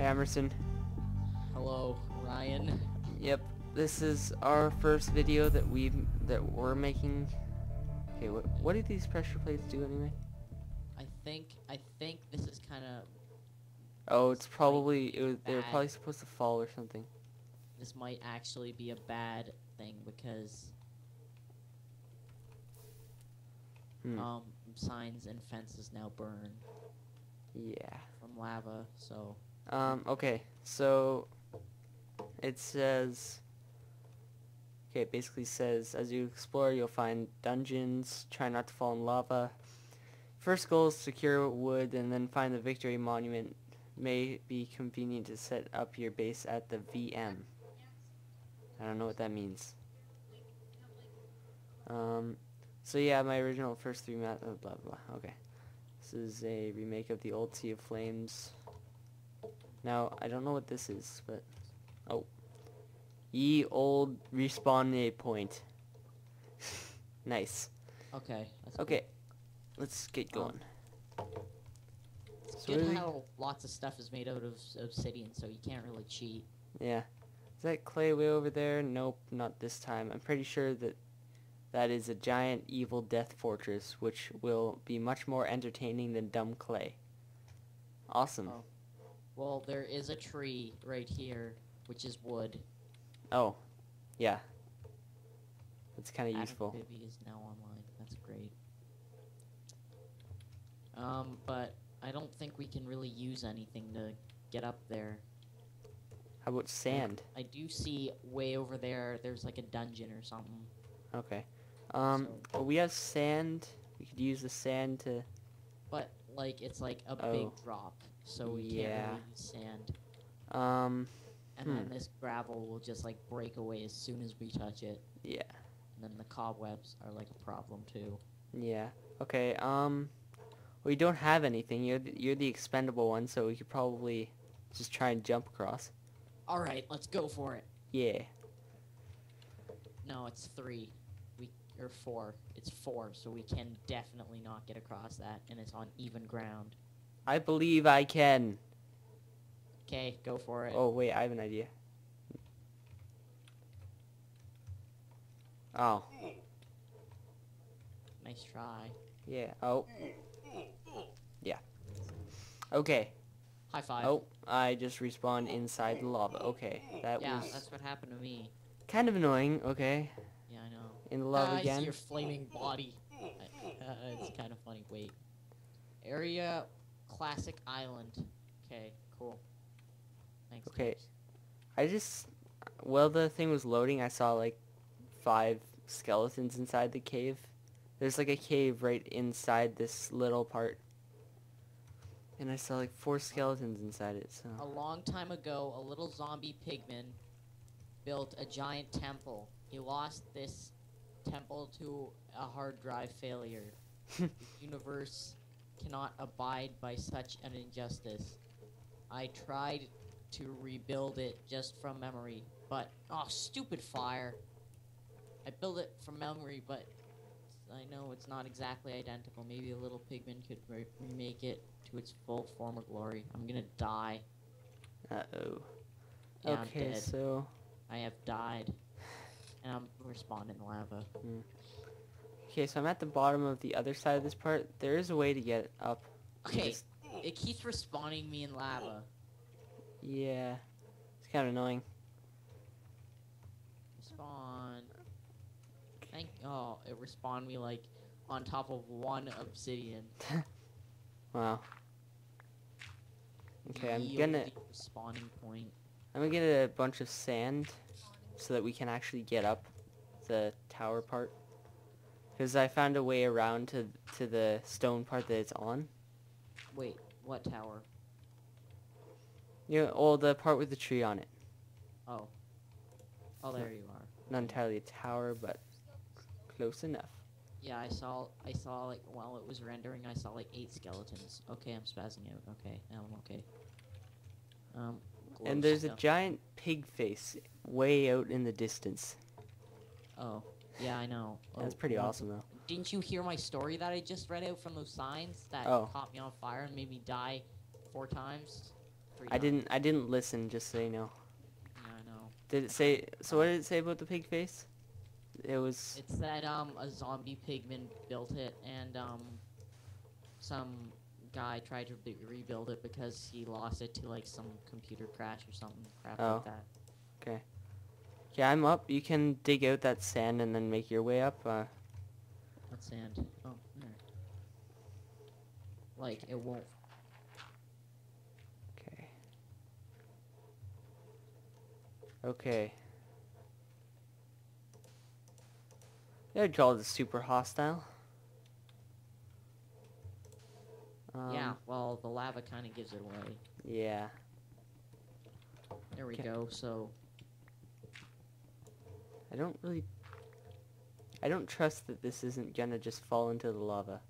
Hey Emerson. Hello, Ryan. Yep, this is our first video that we that we're making. Okay, what what do these pressure plates do anyway? I think I think this is kind of Oh, it's probably it was, they were bad. probably supposed to fall or something. this might actually be a bad thing because Hmm. um signs and fences now burn Yeah. from lava. So Um. Okay. So it says. Okay, it basically says as you explore, you'll find dungeons. Try not to fall in lava. First goal is secure wood and then find the victory monument. May be convenient to set up your base at the VM. I don't know what that means. Um, so yeah, my original first three map, oh, blah, blah, blah. Okay. This is a remake of the old Sea of Flames. Now, I don't know what this is, but... Oh. Ye old respawn a point. nice. okay, that's cool. Okay. Let's get Um, going. It's So good really- how lots of stuff is made out of obsidian, so you can't really cheat. Yeah. Is that clay way over there? Nope, not this time. I'm pretty sure that that is a giant evil death fortress, which will be much more entertaining than dumb clay. Awesome. Oh. Well, there is a tree right here, which is wood. Oh, yeah. That's kind of useful. Bibby is now online. That's great. Um, but I don't think we can really use anything to get up there. How about sand? I do see way over there. There's like a dungeon or something. Okay. Um, So- well, we have sand. We could use the sand to. But like it's like a Oh. big drop, so we can't Yeah. really use sand. Um, And then Hmm. this gravel will just like break away as soon as we touch it. yeah, And then the cobwebs are like a problem too. yeah. Okay. Um, we don't have anything. You're the, you're the expendable one, so we could probably just try and jump across. All right, let's go for it. Yeah. No, it's three. We or four. It's four, so we can definitely not get across that, and it's on even ground. I believe I can. Okay, go for it. Oh wait, I have an idea. Oh, Nice try. yeah. Oh. Yeah. Okay. High five. Oh, I just respawned inside the lava. Okay, that yeah, was that's what happened to me. kind of annoying. Okay, Yeah, I know. in the Ah, lava I see again. your flaming body. Uh, it's kind of funny. Wait. Area Classic Island. Okay, cool. Thanks. Okay. Tips. I just, while the thing was loading, I saw like five skeletons inside the cave. There's like a cave right inside this little part. And I saw like four skeletons inside it, so. A long time ago, a little zombie pigman built a giant temple. He lost this temple to a hard drive failure. universe cannot abide by such an injustice. I tried to rebuild it just from memory, but oh, stupid fire! I built it from memory, but I know it's not exactly identical. Maybe a little pigman could re- remake it to its full form of glory. I'm gonna die. Uh-oh. Yeah, okay, so. I have died. And I'm respawning in lava. Hmm. Okay, so I'm at the bottom of the other side of this part. There is a way to get up. Okay, just- it keeps respawning me in lava. yeah. It's kind of annoying. Respawn. Thank. Oh, it respawned me like on top of one obsidian. Wow. Okay, I'm gonna Spawning point. I'm gonna get a bunch of sand so that we can actually get up the tower part. Because I found a way around to to the stone part that it's on. Wait, what tower? You know, oh, the part with the tree on it. Oh. Oh, there you are. Not entirely a tower, but close enough. Yeah, I saw. I saw like while it was rendering, I saw like eight skeletons. Okay, I'm spazzing out. Okay, now I'm okay. Um. And there's a giant pig face way out in the distance. Oh, yeah, I know. That's pretty awesome though. Didn't you hear my story that I just read out from those signs that Oh. caught me on fire and made me die four times? I didn't I didn't listen, just so you know. Yeah, I know. Did it say so what did it say about the pig face? It was It said um a zombie pigman built it and um some guy tried to be- rebuild it because he lost it to like some computer crash or something crap Oh. like that. Yeah, I'm up. You can dig out that sand and then make your way up. Uh, What sand? Oh, there. Like it won't. okay. Okay. Yeah, call it super hostile. Um, yeah. Well, the lava kind of gives it away. Yeah. There we go. So I don't really... I don't trust that this isn't gonna just fall into the lava.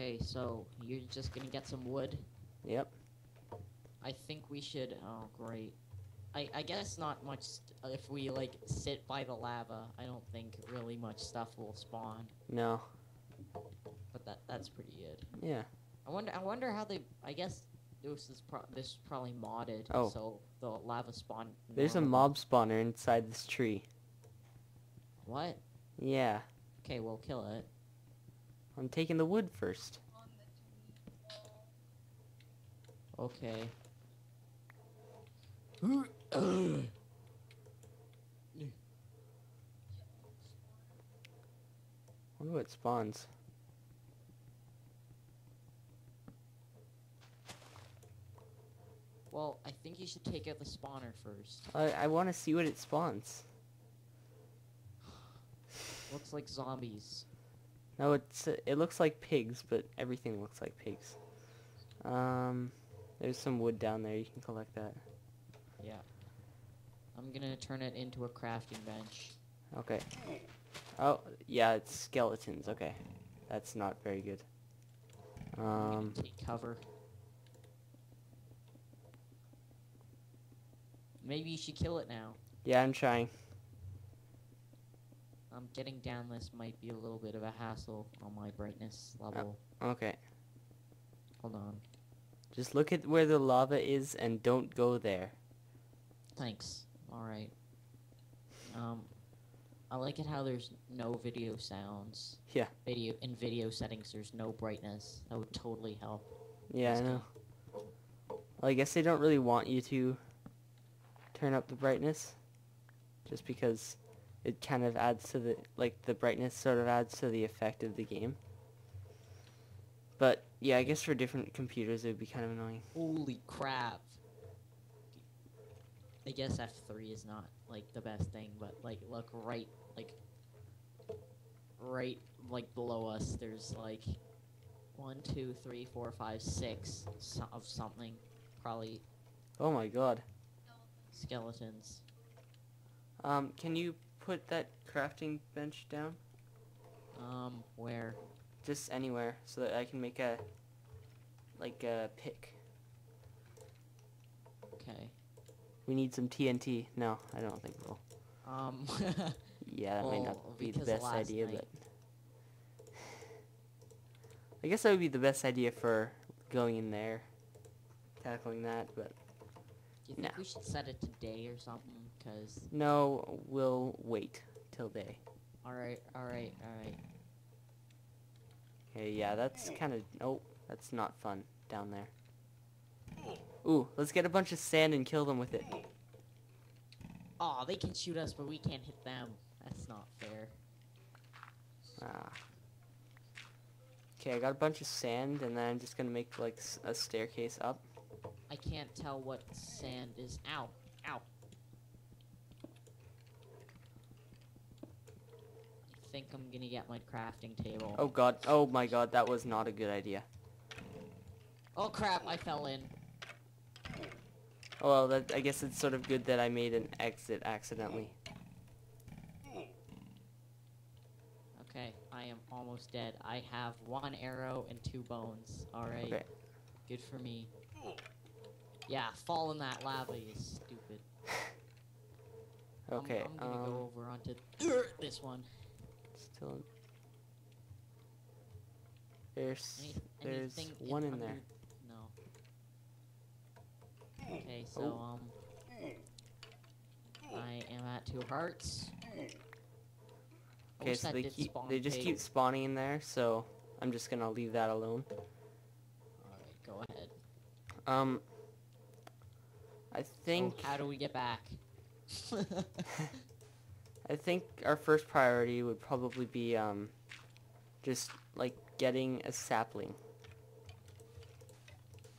okay. So you're just gonna get some wood. Yep. I think we should. Oh, great. I I guess not much. Uh, if we like sit by the lava, I don't think really much stuff will spawn. No. But that that's pretty good. Yeah. I wonder. I wonder how they. I guess this is pro- this is probably modded. Oh. So the lava spawn. There's a mob spawner inside this tree. What? Yeah. Okay, we'll kill it. I'm taking the wood first. Okay. wonder what spawns. Well, I think you should take out the spawner first. I, I want to see what it spawns. Looks like zombies. No, it's it looks like pigs, but everything looks like pigs. Um, there's some wood down there. You can collect that. Yeah. I'm gonna turn it into a crafting bench. Okay. Oh, yeah, it's skeletons. Okay, that's not very good. Um, take cover. Maybe you should kill it now. yeah, I'm trying. Um, getting down this might be a little bit of a hassle on my brightness level. Okay, Hold on. just look at where the lava is and don't go there. Thanks. Alright. Um, I like it how there's no video sounds. Yeah. Video in video settings, there's no brightness. That would totally help. Yeah, I know. Well, I guess they don't really want you to turn up the brightness, just because it kind of adds to the like the brightness sort of adds to the effect of the game. But yeah, I guess for different computers it would be kind of annoying. Holy crap. I guess F3 is not like the best thing, but like look right like right like below us there's like one, two, three, four, five, six so- of something. Probably Oh my god. Skeletons. Um, can you put that crafting bench down? Um, where? Just anywhere, so that I can make a like a pick. Okay. We need some TNT. No, I don't think we'll. Um Yeah, that might not be the best idea, night- but I guess that would be the best idea for going in there, tackling that. But do you think Nah. we should set it today or something? Cause no, we'll wait till day. alright, alright, alright. Okay, yeah, that's kind of oh, that's not fun down there. Ooh, let's get a bunch of sand and kill them with it. Aw, they can shoot us, but we can't hit them. That's not fair. Ah. Okay, I got a bunch of sand, and then I'm just gonna make like a staircase up. I can't tell what sand is. Ow. Ow. I think I'm gonna get my crafting table. Oh god, oh my god, that was not a good idea. Oh crap, I fell in. Oh well, that, I guess it's sort of good that I made an exit accidentally. Okay, I am almost dead. I have one arrow and two bones. Alright. Okay. Good for me. Yeah, fall in that lava, you stupid. I'm- Okay, I'm, gonna um, go over onto this one. still. There's Any, there's one in under- there. No. Okay, so Oh. um, I am at two hearts. Okay, so they keep they just pig. keep spawning in there, so I'm just gonna leave that alone. Alright, go ahead. Um, I think Oh, how do we get back? I think our first priority would probably be um, just like getting a sapling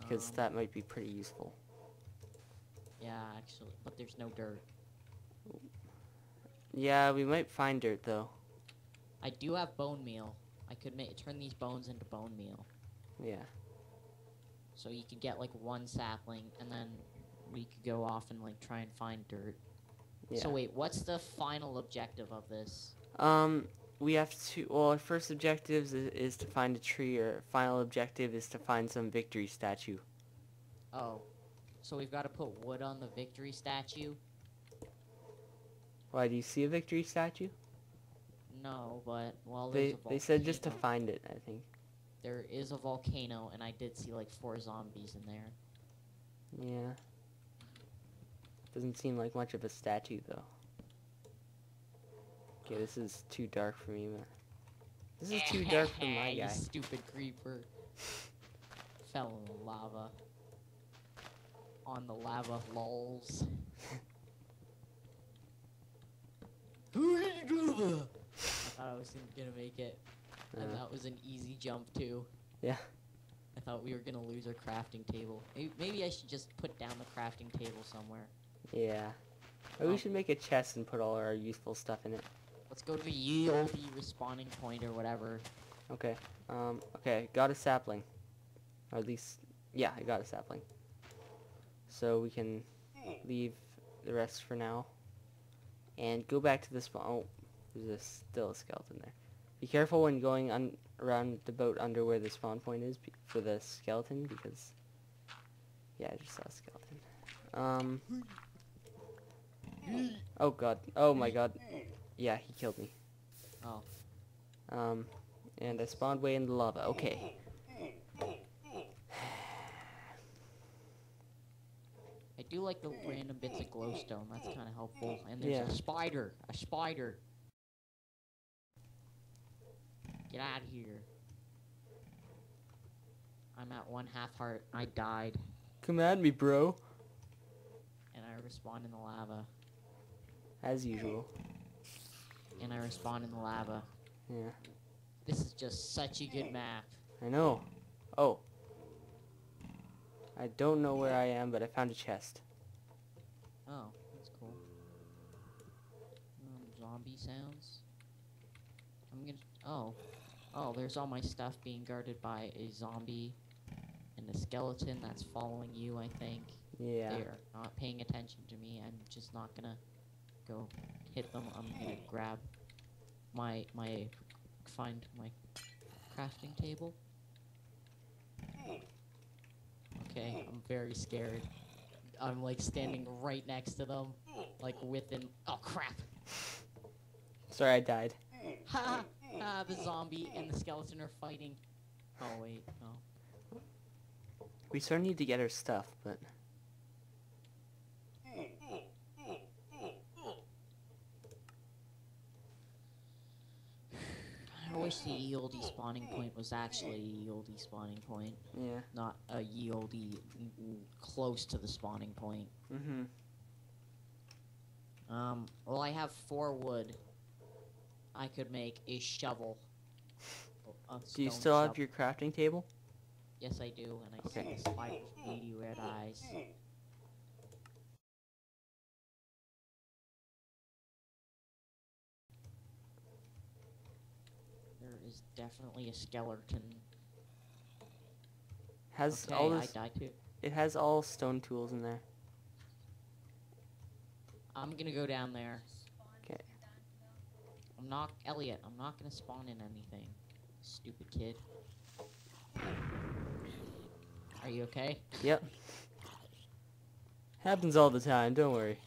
because Um, that might be pretty useful. Yeah, actually, but there's no dirt. Yeah, we might find dirt though. I do have bone meal. I could make turn these bones into bone meal, Yeah. so you could get like one sapling, and then we could go off and like try and find dirt. Yeah. So wait, what's the final objective of this? Um, we have to. Well, our first objective is, is to find a tree. Or final objective is to find some victory statue. Oh, so we've got to put wood on the victory statue? Why do you see a victory statue? No, but well, They a they said just to find it. I think. There is a volcano, and I did see like four zombies in there. Yeah. Doesn't seem like much of a statue though. Okay, this is too dark for me. This is too dark for my you guy. stupid creeper. Fell in the lava. On the lava lols. I thought I was gonna make it, and Uh, that was an easy jump too. Yeah. I thought we were gonna lose our crafting table. Maybe, maybe I should just put down the crafting table somewhere. Yeah. Or Oh. we should make a chest and put all our useful stuff in it. Let's go to ye olde respawning point or whatever. Okay. Um. Okay. Got a sapling. Or at least, yeah, I got a sapling. So we can leave the rest for now. And go back to the spawn. Oh, there's a, still a skeleton there. Be careful when going un- around the boat under where the spawn point is for the skeleton because, yeah, I just saw a skeleton. Um. Oh god. Oh my god. Yeah, he killed me. Oh. Um, and I spawned way in the lava. Okay. I do like the random bits of glowstone. That's kind of helpful. And there's Yeah. a spider. A spider. Get out of here. I'm at one half heart. I died. Come at me, bro. And I respawn in the lava. As usual. And I respawn in the lava. Yeah. This is just such a good map. I know. Oh. I don't know where I am, but I found a chest. Oh, that's cool. Um, zombie sounds. I'm gonna. Oh. Oh, there's all my stuff being guarded by a zombie and a skeleton that's following you, I think. Yeah. They are not paying attention to me. I'm just not gonna go hit them. I'm gonna grab my my find my crafting table. Okay, I'm very scared. I'm like standing right next to them, like within. Oh crap! Sorry, I died. Ha! Ah, the zombie and the skeleton are fighting. Oh wait, no. We sort of need to get our stuff, but... I wish the Yieldy spawning point was actually a Yieldy spawning point, Yeah. not a Yieldy n- n- close to the spawning point. Mm-hmm. Um, well, I have four wood. I could make a shovel. A Do you stone still have your crafting table? Yes, I do, and I Okay. see the spider's beady red eyes. There is definitely a skeleton. Has Okay, all I this... died too. It has all stone tools in there. I'm gonna go down there. Okay. I'm not Elliot. I'm not gonna spawn in anything. Stupid kid. Are you okay? Yep. Happens all the time, don't worry.